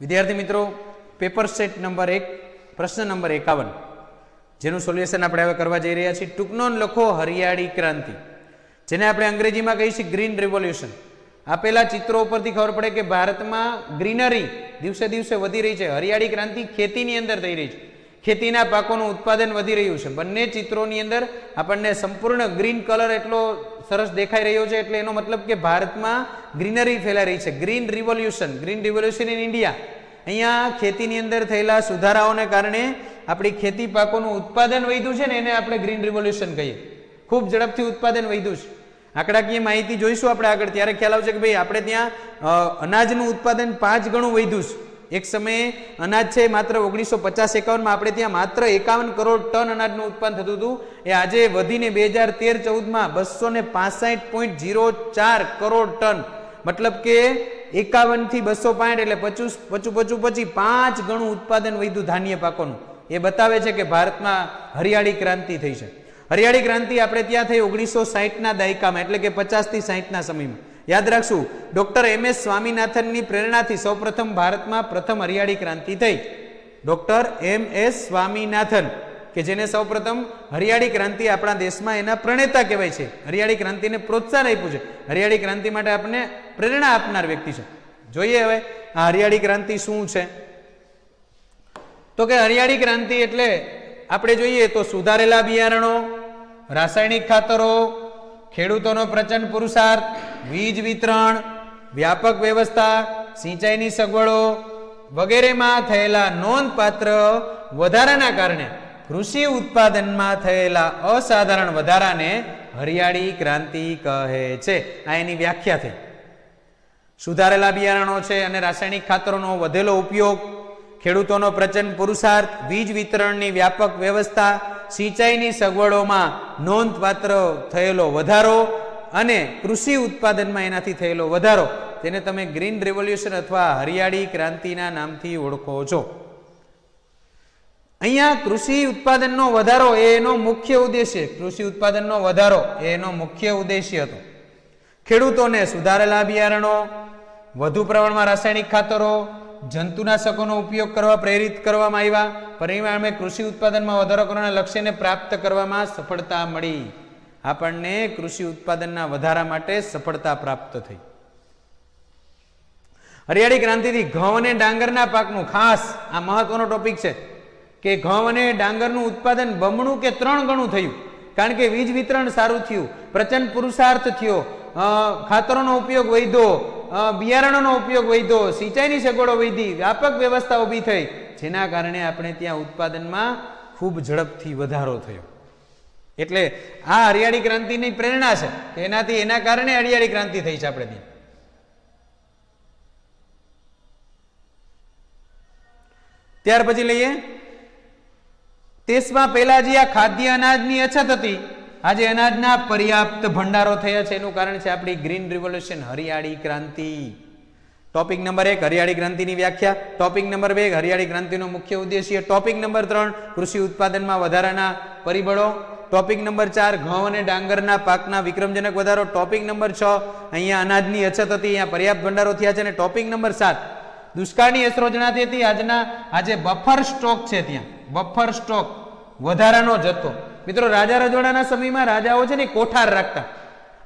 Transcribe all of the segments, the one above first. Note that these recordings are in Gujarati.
વિદ્યાર્થી મિત્રો પેપર સેટ નંબર એક, પ્રશ્ન નંબર એકાવન. જેનું સોલ્યુશન આપણે હવે કરવા જઈ રહ્યા છીએ. ટૂંકનો લખો હરિયાળી ક્રાંતિ. જેને આપણે અંગ્રેજીમાં કહીએ છીએ ગ્રીન રિવોલ્યુશન આપેલા ચિત્રો ઉપરથી ખબર પડે કે ભારતમાં ગ્રીનરી દિવસે દિવસે વધી રહી છે. હરિયાળી ક્રાંતિ ખેતીની અંદર થઈ રહી છે. ખેતીના પાકોનું ઉત્પાદન વધી રહ્યું છે. બંને ચિત્રોની અંદર આપણને સંપૂર્ણ ગ્રીન કલર એટલો સરસ દેખાઈ રહ્યો છે, એટલે એનો મતલબ કે ભારતમાં ગ્રીનરી ફેલાઈ રહી છે. Green revolution green revolution in India. અહીંયા ખેતીની અંદર થયેલા સુધારાઓને કારણે આપણી ખેતી પાકોનું ઉત્પાદન વધ્યું છે ને એને આપણે ગ્રીન રિવોલ્યુશન કહીએ. ખૂબ ઝડપથી ઉત્પાદન વધ્યું છે. આંકડાકીય માહિતી જોઈશું આપણે આગળ. ત્યારે ખ્યાલ આવશે કે ભાઈ, આપણે ત્યાં અનાજનું ઉત્પાદન પાંચ ગણું વધ્યું છે. એક સમયે અનાજ છે માત્ર ઓગણીસો પચાસ એકાવનમાં આપણે ત્યાં માત્ર એકાવન કરોડ ટન અનાજનું ઉત્પાદન થતું હતું. એ આજે વધીને બે હજાર તેર ચૌદમાં બસો ને પાસઠ પોઈન્ટ જીરો ચાર કરોડ ટન. મતલબ કે એકાવનથી બસો પાંઠ એટલે પચુસ, પચું પચું પછી પાંચ ગણું ઉત્પાદન વધ્યું ધાન્ય પાકોનું. એ બતાવે છે કે ભારતમાં હરિયાળી ક્રાંતિ થઈ છે. હરિયાળી ક્રાંતિ આપણે ત્યાં થઈ ઓગણીસો સાહીઠના દાયકામાં, એટલે કે પચાસથી સાહીઠના સમયમાં. યાદ રાખશું, ડોક્ટર એમ એસ સ્વામીનાથનની પ્રેરણાથી સૌપ્રથમ ભારતમાં પ્રથમ હરિયાળી ક્રાંતિ થઈ. ડોક્ટર એમ એસ સ્વામિનાથન, કે જેને સૌપ્રથમ હરિયાળી ક્રાંતિ આપણા દેશમાં એના પ્રણેતા કહેવાય છે. હરિયાળી ક્રાંતિને પ્રોત્સાહન આપ્યું છે. હરિયાળી ક્રાંતિ માટે આપણને પ્રેરણા આપનાર વ્યક્તિ છે. જોઈએ હવે, આ હરિયાળી ક્રાંતિ શું છે? તો કે હરિયાળી ક્રાંતિ એટલે આપણે જોઈએ તો સુધારેલા બિયારણો, રાસાયણિક ખાતરો, ખેડૂતોનો પ્રચંડ પુરુષાર્થ વીજ વિતરણ, વ્યાપક વ્યવસ્થા, સિંચાઈની સગવડો વગેરેમાં થયેલા નોંધપાત્ર વધારાના કારણે કૃષિ ઉત્પાદનમાં થયેલા અસાધારણ વધારાને હરિયાળી ક્રાંતિ કહે છે. આ એની વ્યાખ્યા થઈ. સુધારેલા બિયારણો છે અને રાસાયણિક ખાતરોનો વધેલો ઉપયોગ, ખેડૂતોનો પ્રચંડ પુરુષાર્થ, વીજ વિતરણની વ્યાપક વ્યવસ્થા, સિંચાઈની સગવડોમાં નોંધપાત્ર થયેલો વધારો અને કૃષિ ઉત્પાદનમાં એનાથી થયેલો વધારો, તેને તમે ગ્રીન રિવોલ્યુશન અથવા હરિયાળી ક્રાંતિના નામથી ઓળખો છો. અહીંયા કૃષિ ઉત્પાદનનો વધારો એ એનો મુખ્ય ઉદ્દેશ્ય, કૃષિ ઉત્પાદનનો વધારો એ એનો મુખ્ય ઉદ્દેશ્ય હતો. ખેડૂતોને સુધારેલા બિયારણો, વધુ પ્રમાણમાં રાસાયણિક ખાતરો, જંતુનાશકોનો ઉપયોગ કરવા પ્રેરિત કરવામાં આવ્યા. પરિણામે કૃષિ ઉત્પાદનમાં વધારો કરવાના લક્ષ્યને પ્રાપ્ત કરવામાં સફળતા મળી. આપણને કૃષિ ઉત્પાદનના વધારા માટે સફળતા પ્રાપ્ત થઈ. હરિયાળી ક્રાંતિથી ઘઉં અને ડાંગરના પાકનું ખાસ, આ મહત્વનો ટોપિક છે, કે ઘઉં અને ડાંગરનું ઉત્પાદન બમણું કે ત્રણ ગણું થયું? કારણ કે વીજ વિતરણ સારું થયું, પ્રચંડ પુરુષાર્થ થયો ખાતરોનો ઉપયોગ વધ્યો બિયારણોનો ઉપયોગ વધ્યો, સિંચાઈની સગવડો વધી, વ્યાપક વ્યવસ્થા ઊભી થઈ, જેના કારણે આપણે ત્યાં ઉત્પાદનમાં ખૂબ ઝડપથી વધારો થયો. એટલે આ હરિયાળી ક્રાંતિની પ્રેરણા છે એનાથી એના કારણે હરિયાળી ક્રાંતિ થઈ છે આપણે ત્યાં ત્યાર પછી લઈએ. દેશમાં પહેલા જે આ ખાદ્ય અનાજની અછત હતી. આજે અનાજના પર્યાપ્ત ભંડારો થયા છે. એનું કારણ છે આપણી ગ્રીન રિવોલ્યુશન, હરિયાળી ક્રાંતિ. ટોપિક નંબર એક, હરિયાળી ક્રાંતિની વ્યાખ્યા. ટોપિક નંબર બે, હરિયાળી ક્રાંતિનો મુખ્ય ઉદ્દેશ્ય. ટોપિક નંબર ત્રણ, કૃષિ ઉત્પાદનમાં વધારાના પરિબળો. ટોપિક નંબર ચાર, ઘઉં અને ડાંગરના પાકના વિક્રમજનક વધારો. ટોપિક નંબર છ, અહીંયા અનાજની અછત હતી, અહીંયા પર્યાપ્ત ભંડારો થયા છે. અને ટોપિક નંબર સાત, દુષ્કાળની અસરો જણાતી હતી. આજના, આજે બફર સ્ટોક છે ત્યાં. બફર સ્ટોક વધારાનો જથ્થો મિત્રો, રાજા રજવાડાના સમયમાં રાજાઓ છે ને કોઠાર રાખતા.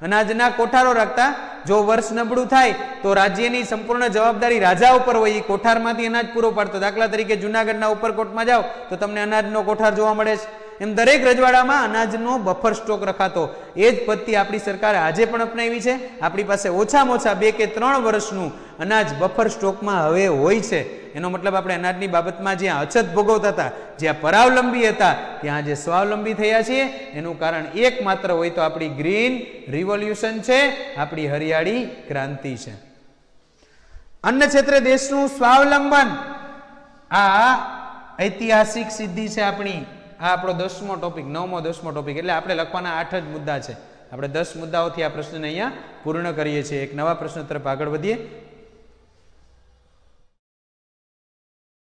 અનાજના કોઠારો રાખતા. જો વર્ષ નબળું થાય, તો રાજ્યની સંપૂર્ણ જવાબદારી રાજા ઉપર હોય. એ કોઠારમાંથી અનાજ પૂરો પાડતો. દાખલા તરીકે જુનાગઢના ઉપરકોટમાં જાઓ, તો તમને અનાજનો કોઠાર જોવા મળે છે. એમ દરેક રજવાડામાં અનાજનો બફર સ્ટોક રખાતો. એ જ પદ્ધતિ આપણી સરકારે આજે પણ અપનાવી છે. આપણી પાસે ઓછામાં ઓછા બે કે ત્રણ વર્ષનું અનાજ બફર સ્ટોકમાં હવે હોય છે. એનો મતલબ આપણે અનાજની બાબતમાં જ્યાં અછત ભોગવતા હતા, જ્યાં પરાવલંબી હતા, ત્યાં જે સ્વાવલંબી થયા છીએ. એનું કારણ એકમાત્ર હોય તો આપણી ગ્રીન રિવોલ્યુશન છે, આપણી હરિયાળી ક્રાંતિ છે. અન્ન ક્ષેત્રે દેશનું સ્વાવલંબન. આ ઐતિહાસિક સિદ્ધિ છે આપણી. આ આપણો દસમો ટોપિક નવમો, દસમો ટોપિક એટલે આપણે લખવાના આઠ જ મુદ્દા છે. આપણે દસ મુદ્દાઓથી આ પ્રશ્નને અહીંયા પૂર્ણ કરીએ છીએ. એક નવા પ્રશ્ન તરફ આગળ વધીએ.